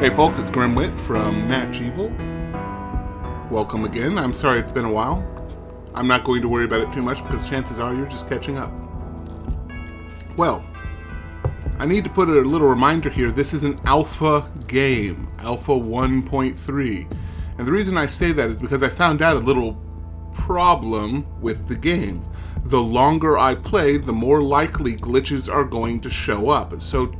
Hey folks, it's Grimwit from Natch Evil. Welcome again. I'm sorry it's been a while. I'm not going to worry about it too much because chances are you're just catching up. Well, I need to put a little reminder here. This is an alpha game, alpha 1.3. And the reason I say that is because I found out a little problem with the game. The longer I play, the more likely glitches are going to show up. So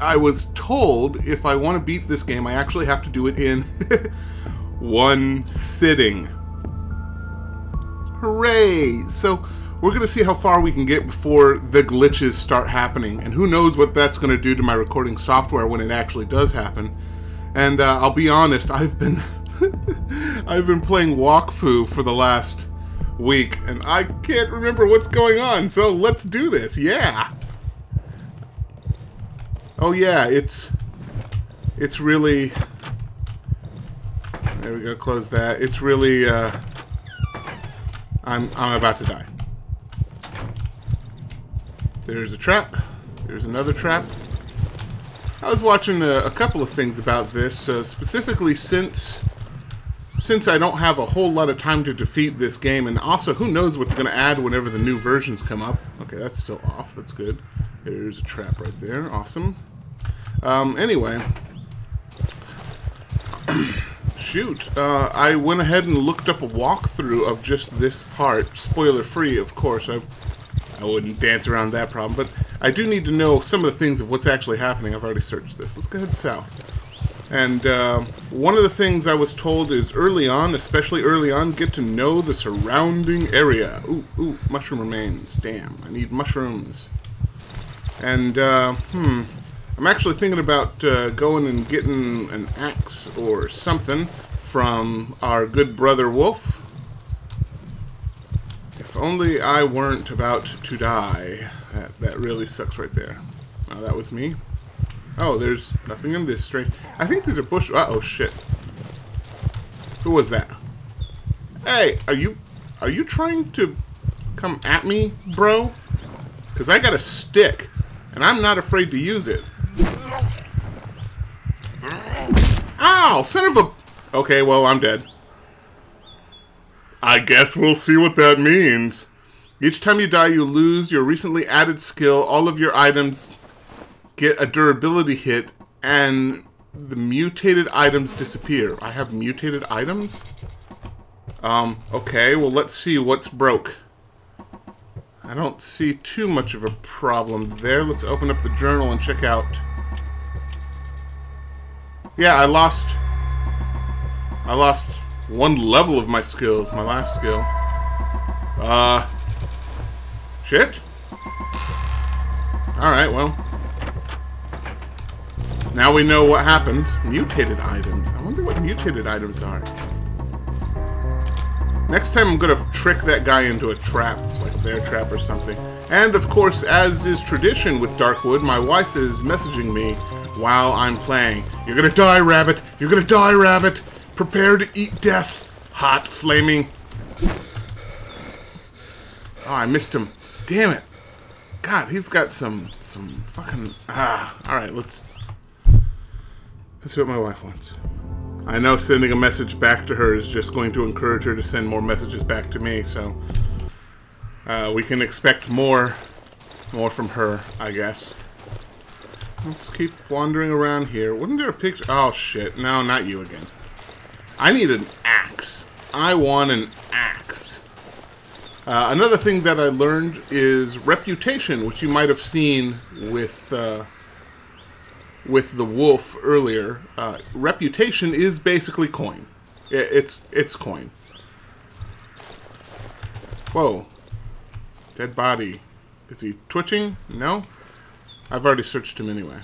I was told if I want to beat this game, I actually have to do it in one sitting. Hooray! So we're going to see how far we can get before the glitches start happening. And who knows what that's going to do to my recording software when it actually does happen. And uh, I'll be honest, I've been I've been playing Wakfu for the last week, and I can't remember what's going on. So let's do this. Yeah. Oh yeah, it's it's really there we go, close that. It's really uh I'm I'm about to die. There's a trap. There's another trap. I was watching a, a couple of things about this, uh, specifically since since I don't have a whole lot of time to defeat this game, and also who knows what they're going to add whenever the new versions come up. Okay, that's still off. That's good. There's a trap right there. Awesome. Um, anyway. Shoot. Uh, I went ahead and looked up a walkthrough of just this part. Spoiler free, of course. I, I wouldn't dance around that problem. But I do need to know some of the things of what's actually happening. I've already searched this. Let's go head south. And uh, one of the things I was told is early on, especially early on, get to know the surrounding area. Ooh, ooh, mushroom remains. Damn, I need mushrooms. And, uh, hmm, I'm actually thinking about uh, going and getting an axe or something from our good brother Wolf. If only I weren't about to die. That, that really sucks right there. Oh, that was me. Oh, there's nothing in this strange... I think these are bush... Uh-oh, shit. Who was that? Hey, are you... Are you trying to come at me, bro? Because I got a stick, and I'm not afraid to use it. Ow! Son of a... Okay, well, I'm dead. I guess we'll see what that means. Each time you die, you lose your recently added skill. All of your items get a durability hit, and the mutated items disappear. I have mutated items? Um, okay, well, let's see what's broke. I don't see too much of a problem there. Let's open up the journal and check out yeah, I lost... I lost one level of my skills, my last skill. Uh... Shit? Alright, well. Now we know what happens. Mutated items. I wonder what mutated items are. Next time I'm gonna trick that guy into a trap, a trap or something. And of course, as is tradition with Darkwood, my wife is messaging me while I'm playing. You're gonna die, rabbit! You're gonna die, rabbit! Prepare to eat death! Hot, flaming... Oh, I missed him. Damn it. God, he's got some... some fucking... Ah, alright, let's... Let's see what my wife wants. I know sending a message back to her is just going to encourage her to send more messages back to me, so... Uh, we can expect more... more from her, I guess. Let's keep wandering around here. Wasn't there a picture? Oh, shit. No, not you again. I need an axe. I want an axe. Uh, another thing that I learned is reputation, which you might have seen with uh, with the wolf earlier. Uh, reputation is basically coin. It's it's coin. Whoa. Dead body. Is he twitching? No? I've already searched him anyway.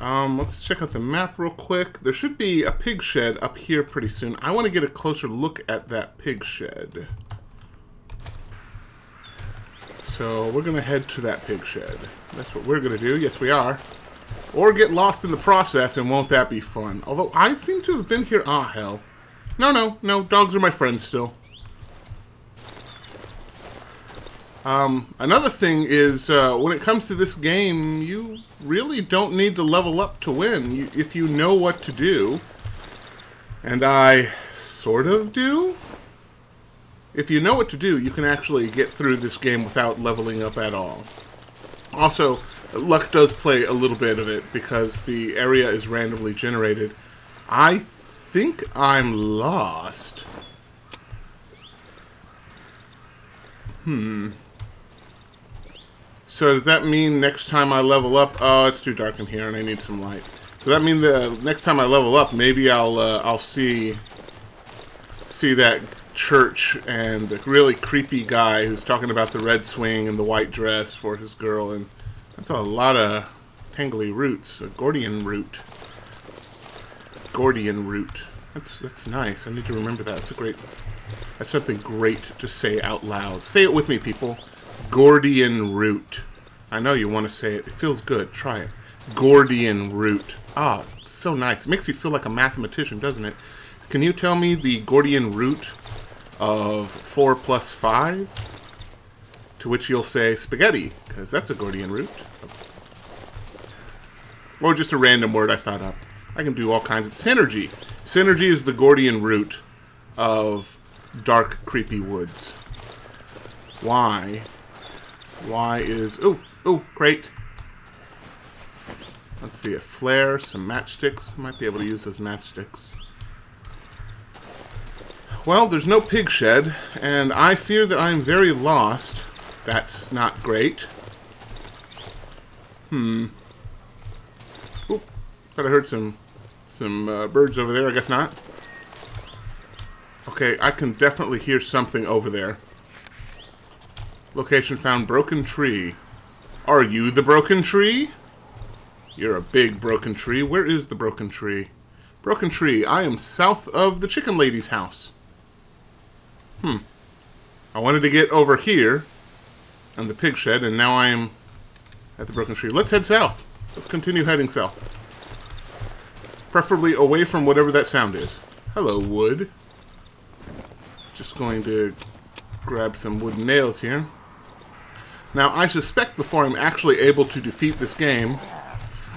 Um, let's check out the map real quick. There should be a pig shed up here pretty soon. I want to get a closer look at that pig shed. So we're going to head to that pig shed. That's what we're going to do. Yes, we are. Or get lost in the process, and won't that be fun? Although I seem to have been here... Ah, hell. No, no, no. Dogs are my friends still. Um, another thing is, uh, when it comes to this game, you really don't need to level up to win. You, if you know what to do, and I sort of do, if you know what to do, you can actually get through this game without leveling up at all. Also, luck does play a little bit of it because the area is randomly generated. I think I'm lost. Hmm. So does that mean next time I level up? Oh, it's too dark in here, and I need some light. So that mean the next time I level up, maybe I'll uh, I'll see see that church and the really creepy guy who's talking about the red swing and the white dress for his girl, and that's a lot of tangly roots. A Gordian root. Gordian root. That's that's nice. I need to remember that. That's a great. That's something great to say out loud. Say it with me, people. Gordian root. I know you want to say it. It feels good. Try it. Gordian root. Ah, so nice. It makes you feel like a mathematician, doesn't it? Can you tell me the Gordian root of 4 plus 5? To which you'll say spaghetti, because that's a Gordian root. Or just a random word I thought up. I can do all kinds of... Synergy. Synergy is the Gordian root of dark, creepy woods. Why Y is... Ooh, ooh, great. Let's see, a flare, some matchsticks. Might be able to use those matchsticks. Well, there's no pig shed, and I fear that I'm very lost. That's not great. Hmm. Oop. Thought I heard some some uh, birds over there. I guess not. Okay, I can definitely hear something over there. Location found broken tree. Are you the broken tree? You're a big broken tree. Where is the broken tree? Broken tree. I am south of the chicken lady's house. Hmm. I wanted to get over here on the pig shed, and now I am at the broken tree. Let's head south. Let's continue heading south. Preferably away from whatever that sound is. Hello, wood. Just going to grab some wooden nails here. Now, I suspect before I'm actually able to defeat this game...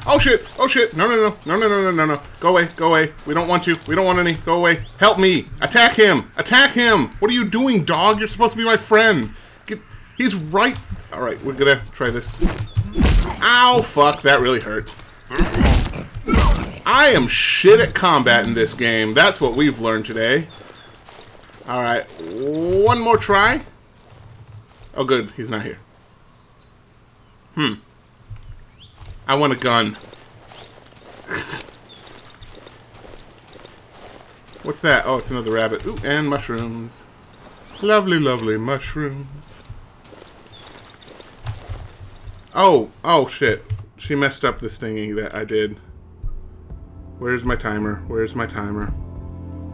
Oh shit! Oh shit! No, no, no, no, no, no, no, no, no. Go away, go away. We don't want you. We don't want any. Go away. Help me! Attack him! Attack him! What are you doing, dog? You're supposed to be my friend. Get... He's right... Alright, we're gonna try this. Ow, fuck. That really hurt. I am shit at combat in this game. That's what we've learned today. Alright, one more try. Oh good, he's not here. Hmm. I want a gun. What's that? Oh, it's another rabbit. Ooh, and mushrooms. Lovely, lovely mushrooms. Oh, oh shit. She messed up this thingy that I did. Where's my timer? Where's my timer?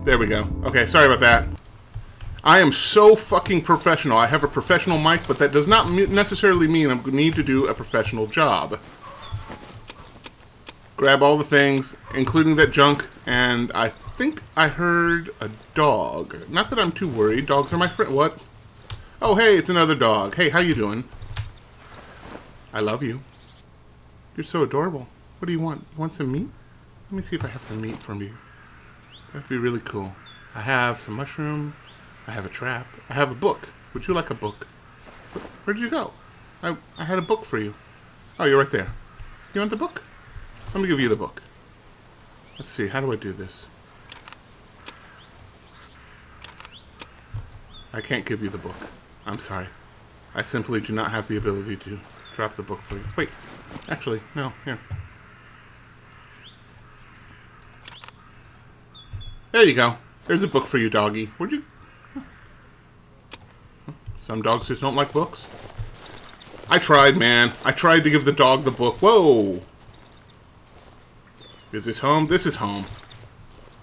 There we go. Okay, sorry about that. I am so fucking professional. I have a professional mic, but that does not necessarily mean I need to do a professional job. Grab all the things, including that junk, and I think I heard a dog. Not that I'm too worried. Dogs are my friend. What? Oh, hey, it's another dog. Hey, how you doing? I love you. You're so adorable. What do you want? You want some meat? Let me see if I have some meat from you. That'd be really cool. I have some mushroom, I have a trap. I have a book. Would you like a book? Where did you go? I, I had a book for you. Oh, you're right there. You want the book? Let me give you the book. Let's see, how do I do this? I can't give you the book. I'm sorry. I simply do not have the ability to drop the book for you. Wait, actually, no, here. There you go. There's a book for you, doggy. Where'd you some dogs just don't like books. I tried, man. I tried to give the dog the book. Whoa! Is this home? This is home.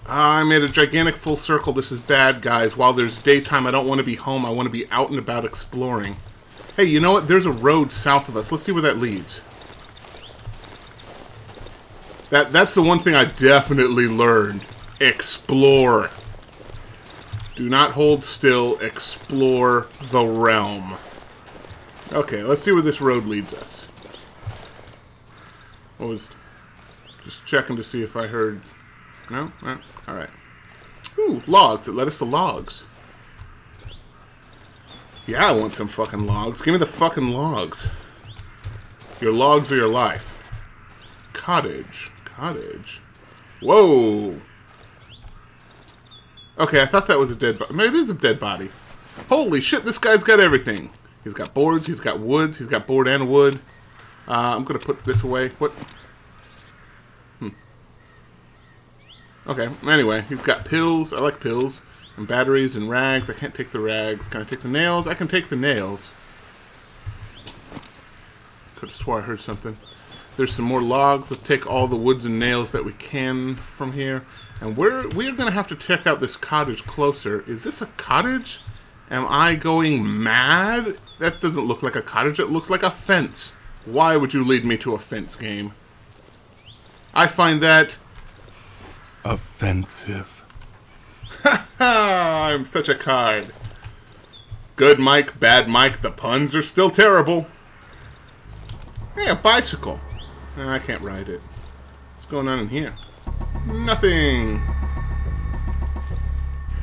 Ah, I made a gigantic full circle. This is bad, guys. While there's daytime, I don't want to be home. I want to be out and about exploring. Hey, you know what? There's a road south of us. Let's see where that leads. That That's the one thing I definitely learned. Explore. Do not hold still. Explore the realm. Okay, let's see where this road leads us. I was just checking to see if I heard... No? no? Alright. Ooh, logs. It led us to logs. Yeah, I want some fucking logs. Give me the fucking logs. Your logs are your life. Cottage. Cottage. Whoa! Okay, I thought that was a dead body. Maybe it is a dead body. Holy shit, this guy's got everything. He's got boards, he's got woods, he's got board and wood. Uh, I'm gonna put this away. What? Hmm. Okay, anyway, he's got pills. I like pills. And batteries and rags. I can't take the rags. Can I take the nails? I can take the nails. Could have swore I heard something. There's some more logs. Let's take all the woods and nails that we can from here. And we're we're gonna have to check out this cottage closer. Is this a cottage? Am I going mad? That doesn't look like a cottage. It looks like a fence. Why would you lead me to a fence game? I find that offensive. I'm such a card. Good Mike, bad Mike, the puns are still terrible. Hey, a bicycle. I can't ride it. What's going on in here? Nothing.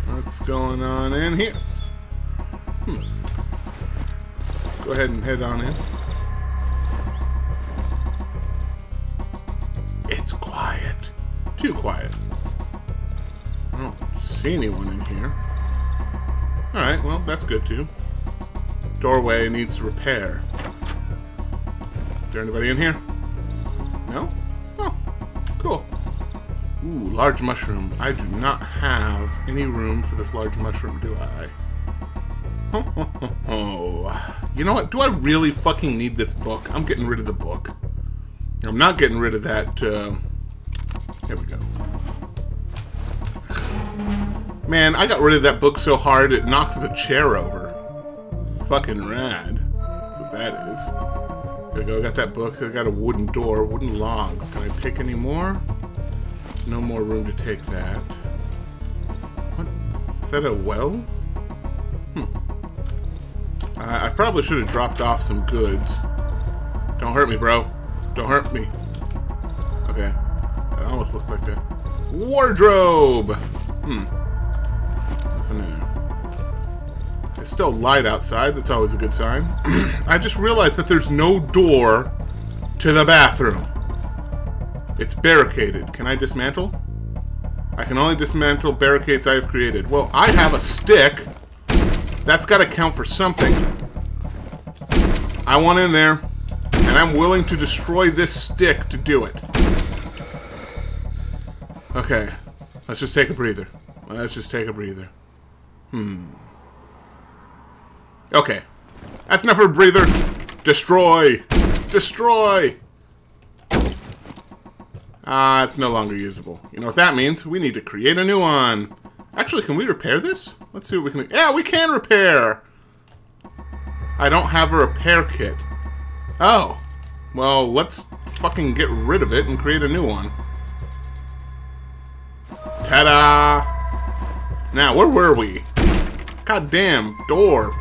What's going on in here? Hmm. Go ahead and head on in. It's quiet. Too quiet. I don't see anyone in here. Alright, well, that's good too. Doorway needs repair. Is there anybody in here? No? Oh, cool. Ooh, large mushroom. I do not have any room for this large mushroom, do I? Oh, you know what? Do I really fucking need this book? I'm getting rid of the book. I'm not getting rid of that, uh... There we go. Man, I got rid of that book so hard it knocked the chair over. Fucking rad. That's what that is. There we go, I got that book. I got a wooden door, wooden logs. Can I pick any more? No more room to take that. What? Is that a well? Hmm. I, I probably should have dropped off some goods. Don't hurt me, bro. Don't hurt me. Okay. That almost looks like a wardrobe. Hmm. Nothing there. It's still light outside. That's always a good sign. I just realized that there's no door to the bathroom. It's barricaded. Can I dismantle? I can only dismantle barricades I have created. Well, I have a stick. That's got to count for something. I want in there. And I'm willing to destroy this stick to do it. Okay. Let's just take a breather. Let's just take a breather. Hmm. Okay. That's enough of a breather. Destroy! Destroy! Ah, uh, it's no longer usable. You know what that means? We need to create a new one. Actually, can we repair this? Let's see what we can... Yeah, we can repair! I don't have a repair kit. Oh. Well, let's fucking get rid of it and create a new one. Ta-da! Now, where were we? God damn, door.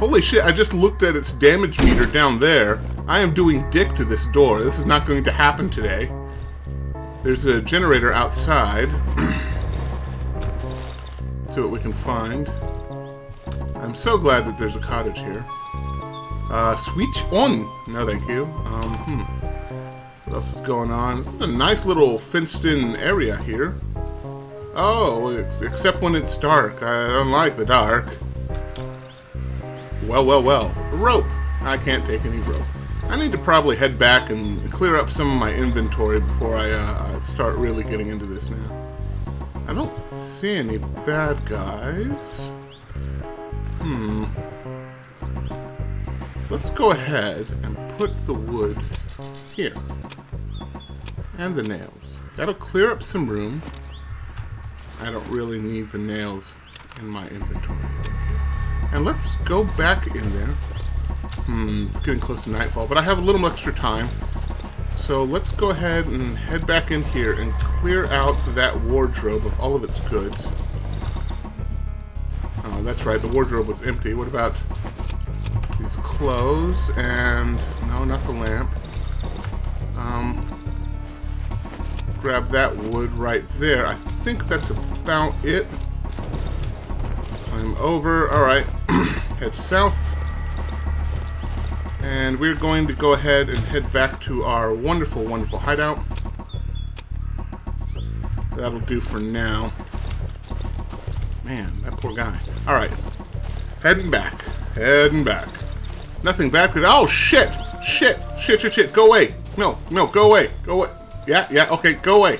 Holy shit, I just looked at its damage meter down there. I am doing dick to this door. This is not going to happen today. There's a generator outside. see what we can find. I'm so glad that there's a cottage here. Uh, switch on. No, thank you. Um, hmm. What else is going on? Is a nice little fenced-in area here. Oh, except when it's dark. I don't like the dark. Well, well, well. Rope. I can't take any rope. I need to probably head back and clear up some of my inventory before I uh, start really getting into this now. I don't see any bad guys. Hmm. Let's go ahead and put the wood here. And the nails. That'll clear up some room. I don't really need the nails in my inventory. And let's go back in there. Hmm, it's getting close to nightfall, but I have a little extra time. So let's go ahead and head back in here and clear out that wardrobe of all of its goods. Oh, that's right, the wardrobe was empty. What about these clothes and no, not the lamp. Um, grab that wood right there. I think that's about it. Climb over. All right, head south. And we're going to go ahead and head back to our wonderful, wonderful hideout. That'll do for now. Man, that poor guy. Alright. Heading back. Heading back. Nothing bad could... Oh, shit! Shit! Shit, shit, shit. Go away. No, no, go away. Go away. Yeah, yeah, okay, go away.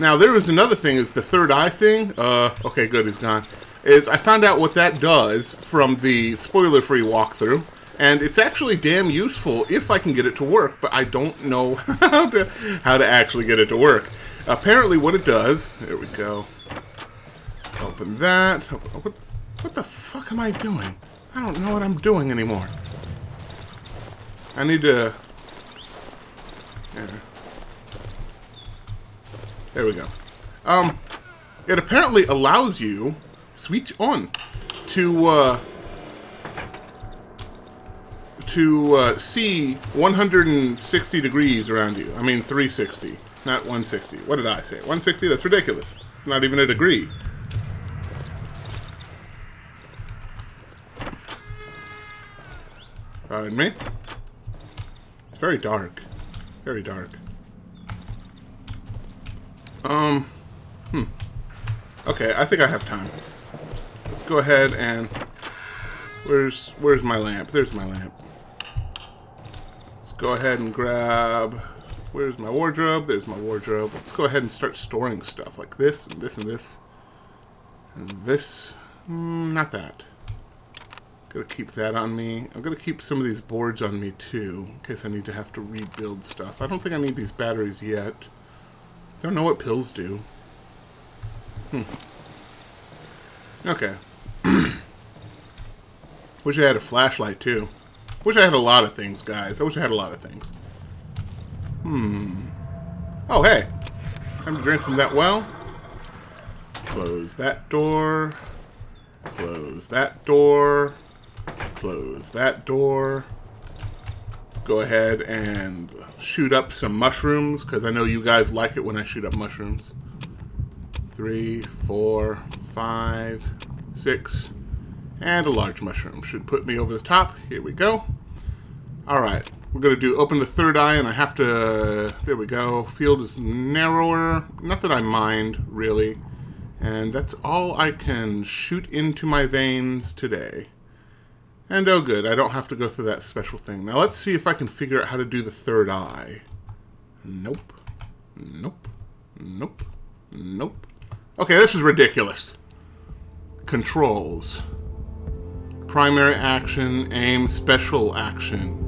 Now, there was another thing, is the third eye thing. Uh, okay, good, he's gone. Is I found out what that does from the spoiler-free walkthrough. And it's actually damn useful if I can get it to work, but I don't know how to, how to actually get it to work. Apparently what it does... There we go. Open that. What, what the fuck am I doing? I don't know what I'm doing anymore. I need to... yeah. There we go. Um, it apparently allows you, switch on, to, uh, to uh, see 160 degrees around you. I mean 360, not 160. What did I say? 160? That's ridiculous. It's not even a degree. Pardon me? It's very dark. Very dark. Um, hmm. Okay, I think I have time. Let's go ahead and... Where's, where's my lamp? There's my lamp. Go ahead and grab... Where's my wardrobe? There's my wardrobe. Let's go ahead and start storing stuff like this and this and this. And this. Mm, not that. Gotta keep that on me. I'm gonna keep some of these boards on me too, in case I need to have to rebuild stuff. I don't think I need these batteries yet. Don't know what pills do. Hmm. Okay. Wish I had a flashlight too. Wish I had a lot of things, guys. I wish I had a lot of things. Hmm. Oh, hey. Time to drink from that well. Close that door. Close that door. Close that door. Let's go ahead and shoot up some mushrooms, because I know you guys like it when I shoot up mushrooms. Three, four, five, six, and a large mushroom. Should put me over the top. Here we go. Alright, we're going to do open the third eye, and I have to... There we go. Field is narrower. Not that I mind, really. And that's all I can shoot into my veins today. And oh good, I don't have to go through that special thing. Now let's see if I can figure out how to do the third eye. Nope. Nope. Nope. Nope. Okay, this is ridiculous. Controls. Primary action, aim, special action.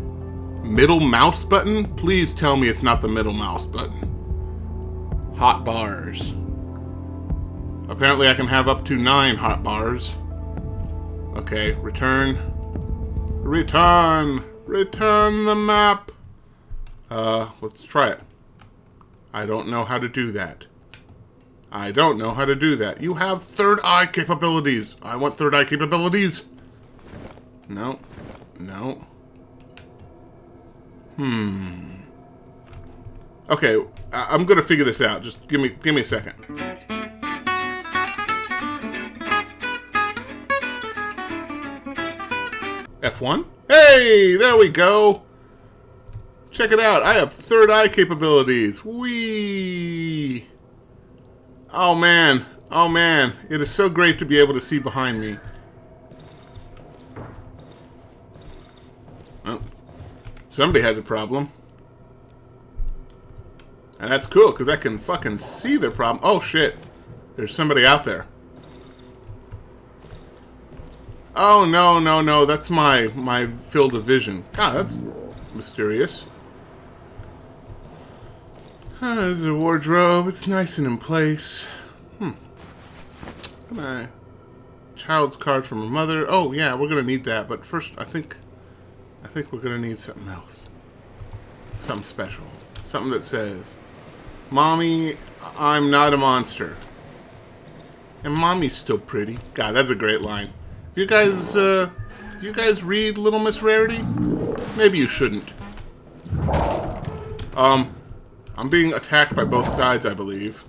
Middle mouse button? Please tell me it's not the middle mouse button. Hot bars. Apparently I can have up to nine hot bars. Okay, return. Return! Return the map! Uh, let's try it. I don't know how to do that. I don't know how to do that. You have third eye capabilities. I want third eye capabilities. No. No. Hmm. Okay, I I'm gonna figure this out. Just give me give me a second. F1? Hey, there we go. Check it out. I have third eye capabilities. Whee! Oh, man. Oh, man. It is so great to be able to see behind me. Somebody has a problem. And that's cool, because I can fucking see their problem. Oh, shit. There's somebody out there. Oh, no, no, no. That's my, my field of vision. God, that's mysterious. Ah, there's a wardrobe. It's nice and in place. Hmm. My child's card from a mother. Oh, yeah, we're going to need that. But first, I think... I think we're going to need something else. Something special. Something that says, Mommy, I'm not a monster. And Mommy's still pretty. God, that's a great line. If you guys, uh, Do you guys read Little Miss Rarity? Maybe you shouldn't. Um, I'm being attacked by both sides, I believe.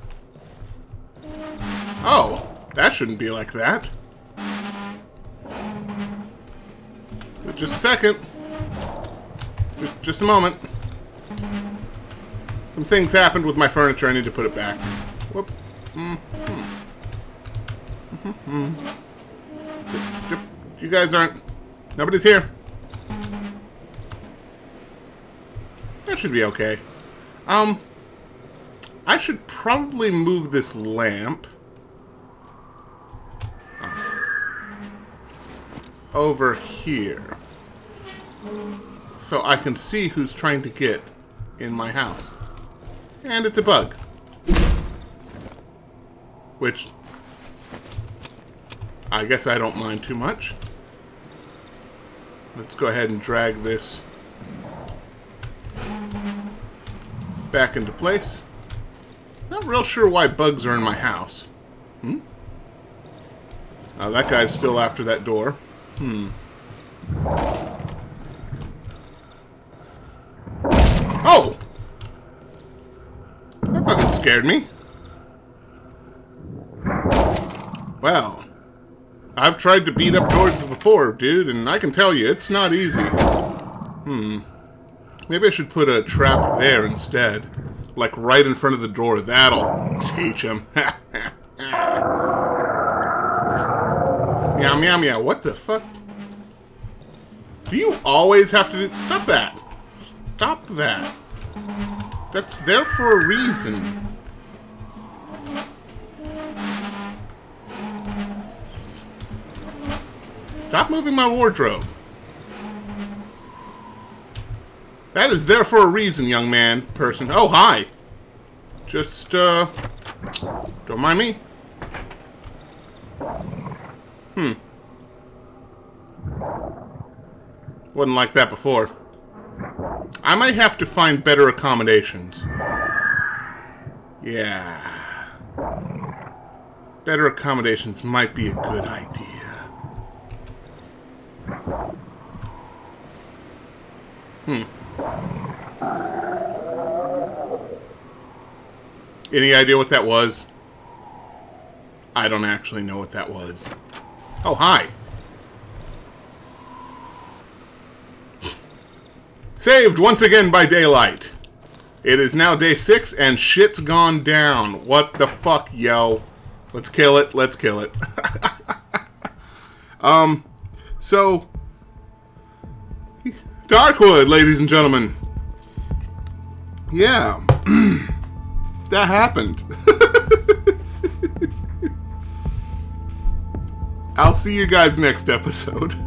Oh, that shouldn't be like that. Just a second. Just, just a moment. Some things happened with my furniture. I need to put it back. Whoop. Mm -hmm. Mm -hmm. You guys aren't... Nobody's here. That should be okay. Um, I should probably move this lamp over here so I can see who's trying to get in my house. And it's a bug. Which, I guess I don't mind too much. Let's go ahead and drag this back into place. Not real sure why bugs are in my house. Hmm? Oh, that guy's still after that door. Hmm. Oh! That fucking scared me. Well, I've tried to beat up doors before, dude, and I can tell you, it's not easy. Hmm. Maybe I should put a trap there instead. Like right in front of the door. That'll teach him. meow, meow, meow. What the fuck? Do you always have to do... Stop that. Stop that. That's there for a reason. Stop moving my wardrobe. That is there for a reason, young man, person. Oh, hi. Just, uh... Don't mind me. Hmm. Wasn't like that before. I might have to find better accommodations. Yeah. Better accommodations might be a good idea. Hmm. Any idea what that was? I don't actually know what that was. Oh, hi. Saved once again by daylight. It is now day six and shit's gone down. What the fuck, yo? Let's kill it. Let's kill it. um, so Darkwood, ladies and gentlemen. Yeah, that happened. I'll see you guys next episode.